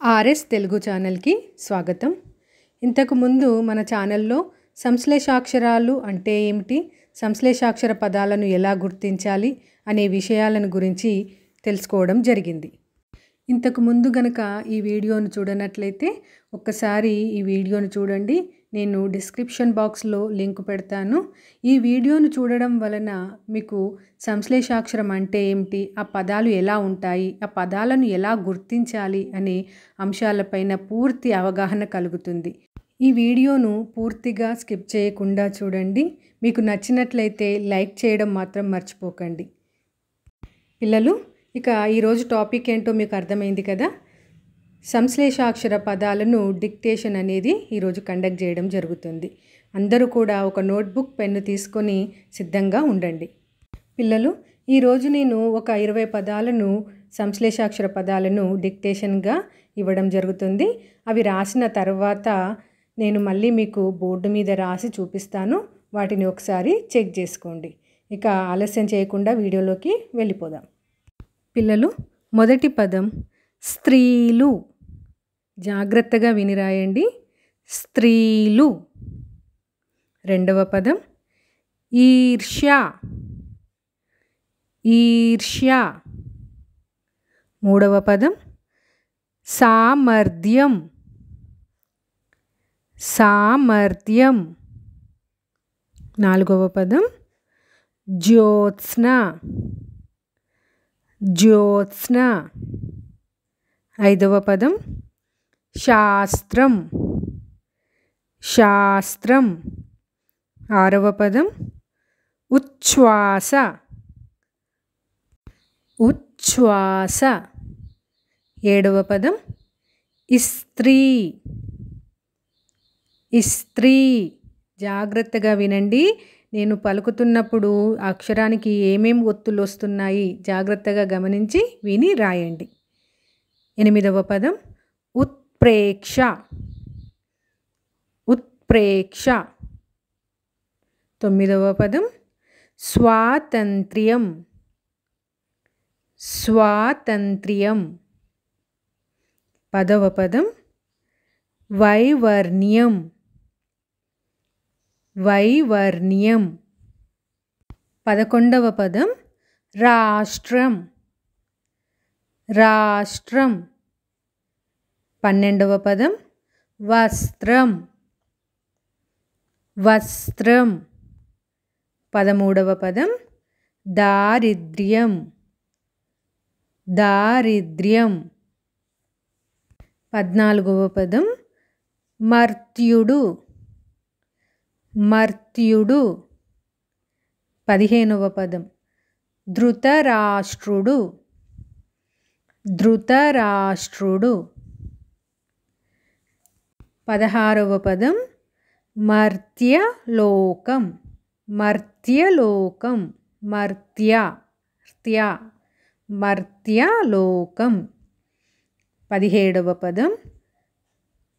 RS Telugu ఛానల్కి స్వాగతం. ఇంతకుముందు మన ఛానల్లో సంశ్లేషాక్షరాలు అంటే ఏమిటి సంశ్లేషాక్షర పదాలను ఎలా గుర్తించాలి అనే విషయాలను గురించి తెలుసుకోవడం జరిగింది. ఇంతకు ముందు గనక ఈ వీడియోను చూడనట్లయితే ఒక్కసారి ఈ వీడియోను చూడండి. నేను డిస్క్రిప్షన్ బాక్స్లో లింక్ పెడతాను. ఈ వీడియోను చూడడం వలన మీకు సంశ్లేషాక్షరం అంటే ఏమిటి ఆ పదాలు ఎలా ఉంటాయి ఆ పదాలను ఎలా గుర్తించాలి అనే అంశాలపైన పూర్తి అవగాహన కలుగుతుంది. ఈ వీడియోను పూర్తిగా స్కిప్ చేయకుండా చూడండి. మీకు నచ్చినట్లయితే లైక్ చేయడం మాత్రం మర్చిపోకండి. పిల్లలు ఇక ఈరోజు టాపిక్ ఏంటో మీకు అర్థమైంది కదా? సంశ్లేషాక్షర పదాలను డిక్టేషన్ అనేది ఈరోజు కండక్ట్ చేయడం జరుగుతుంది. అందరూ కూడా ఒక నోట్బుక్ పెన్ను తీసుకొని సిద్ధంగా ఉండండి. పిల్లలు ఈరోజు నేను ఒక ఇరవై పదాలను సంశ్లేషాక్షర పదాలను డిక్టేషన్గా ఇవ్వడం జరుగుతుంది. అవి రాసిన తర్వాత నేను మళ్ళీ మీకు బోర్డు మీద రాసి చూపిస్తాను. వాటిని ఒకసారి చెక్ చేసుకోండి. ఇక ఆలస్యం చేయకుండా వీడియోలోకి వెళ్ళిపోదాం. పిల్లలు మొదటి పదం స్త్రీలు. జాగ్రత్తగా వినిరాయండి స్త్రీలు. రెండవ పదం. ఈర్ష్య. ఈర్ష్య. మూడవ పదం. సామర్థ్యం. సామర్థ్యం. నాలుగవ పదం. జ్యోత్స్న. జ్యోత్స్న. ఐదవ పదం. శాస్త్రం. శాస్త్రం. ఆరవ పదం. ఉచ్ఛ్వాస. ఉచ్ఛ్వాస. ఏడవ పదం. ఇస్త్రీ. ఇస్త్రీ. జాగ్రత్తగా వినండి. నేను పలుకుతున్నప్పుడు అక్షరానికి ఏమేం ఒత్తులు వస్తున్నాయి జాగ్రత్తగా గమనించి విని రాయండి. ఎనిమిదవ పదం ఉత్ప్రేక్ష. ఉత్ప్రేక్ష. తొమ్మిదవ పదం స్వాతంత్ర్యం. స్వాతంత్ర్యం. పదవ పదం వైవర్ణ్యం. వైవర్ణ్యం. పదకొండవ పదం రాష్ట్రం. రాష్ట్రం. పన్నెండవ పదం వస్త్రం. వస్త్రం. పదమూడవ పదం దారిద్ర్యం. దారిద్ర్యం. పద్నాలుగవ పదం మర్త్యుడు. మర్త్యుడు. పదిహేనవ పదం ధృతరాష్ట్రుడు. ధృతరాష్ట్రుడు. పదహారవ పదం మర్త్యలోకం. మర్త్యలోకం. మర్త్య. త్య మర్త్యలోకం. పదిహేడవ పదం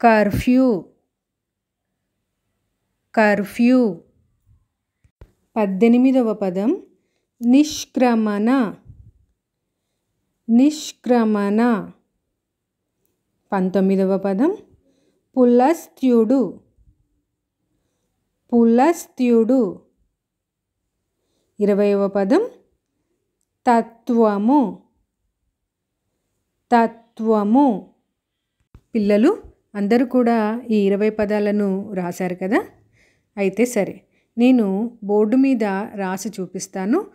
కర్ఫ్యూ. కర్ఫ్యూ. పద్దెనిమిదవ పదం నిష్క్రమణ. నిష్క్రమణ. పంతొమ్మిదవ పదం పులస్త్యుడు. పులస్త్యుడు. ఇరవైవ పదం. తత్వము. తత్వము. పిల్లలు అందరూ కూడా ఈ ఇరవై పదాలను రాశారు కదా? అయితే సరే నేను బోర్డు మీద రాసి చూపిస్తాను.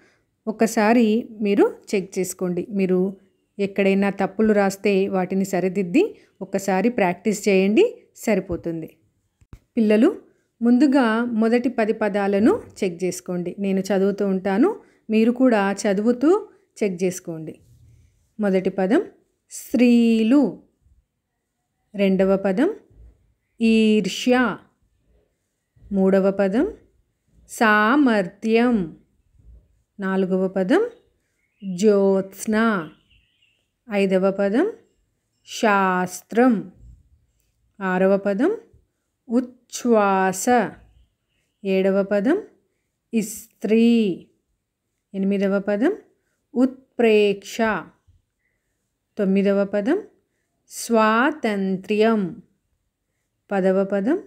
ఒకసారి మీరు చెక్ చేసుకోండి. మీరు ఎక్కడైనా తప్పులు రాస్తే వాటిని సరిదిద్ది ఒకసారి ప్రాక్టీస్ చేయండి. సరిపోతుంది. పిల్లలు ముందుగా మొదటి పది పదాలను చెక్ చేసుకోండి. నేను చదువుతూ ఉంటాను. మీరు కూడా చదువుతూ చెక్ చేసుకోండి. మొదటి పదం స్త్రీలు. రెండవ పదం ఈర్ష్య. మూడవ పదం సామర్థ్యం. నాలుగవ పదం జ్యోత్స్న. ఐదవ పదం శాస్త్రం. ఆరవ పదం ఉచ్ఛ్వాస. ఏడవ పదం ఇస్త్రీ. ఎనిమిదవ పదం ఉత్ప్రేక్ష. తొమ్మిదవ పదం స్వాతంత్ర్యం. పదవ పదం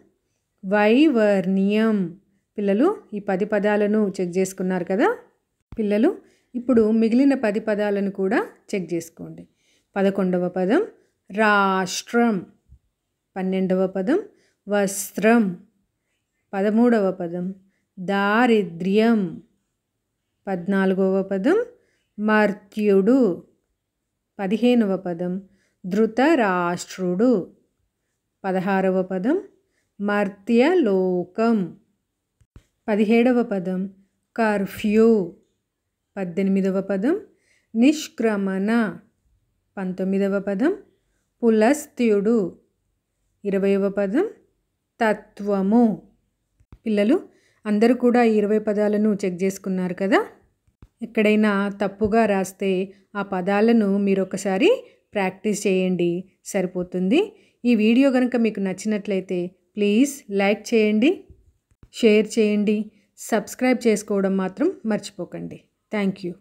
వైవర్ణ్యం. పిల్లలు ఈ పది పదాలను చెక్ చేసుకున్నారు కదా? పిల్లలు ఇప్పుడు మిగిలిన పది పదాలను కూడా చెక్ చేసుకోండి. పదకొండవ పదం రాష్ట్రం. పన్నెండవ పదం వస్త్రం. పదమూడవ పదం దారిద్ర్యం. పద్నాలుగవ పదం మర్త్యుడు. పదిహేనవ పదం ధృతరాష్ట్రుడు. పదహారవ పదం మర్త్యలోకం. పదిహేడవ పదం కర్ఫ్యూ. పద్దెనిమిదవ పదం నిష్క్రమణ. పంతొమ్మిదవ పదం పులస్త్యుడు. ఇరవైవ పదం తత్వము. పిల్లలు అందరూ కూడా ఈ ఇరవై పదాలను చెక్ చేసుకున్నారు కదా? ఎక్కడైనా తప్పుగా రాస్తే ఆ పదాలను మీరు ఒకసారి ప్రాక్టీస్ చేయండి. సరిపోతుంది. ఈ వీడియో కనుక మీకు నచ్చినట్లయితే ప్లీజ్ లైక్ చేయండి షేర్ చేయండి సబ్స్క్రైబ్ చేసుకోవడం మాత్రం మర్చిపోకండి. Thank you.